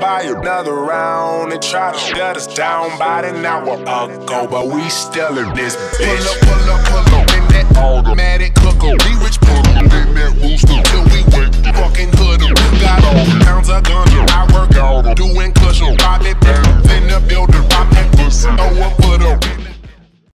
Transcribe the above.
buy another round and try to shut us down about an hour ago, but we still in this bitch. Pull up, pull up, pull up in that automatic cooker. We rich, pull up, in that rooster till we wake the fucking hood em. Got all pounds of guns, I work out. Doing cushion, rob it, in the building, rob that pussy. Throw up for the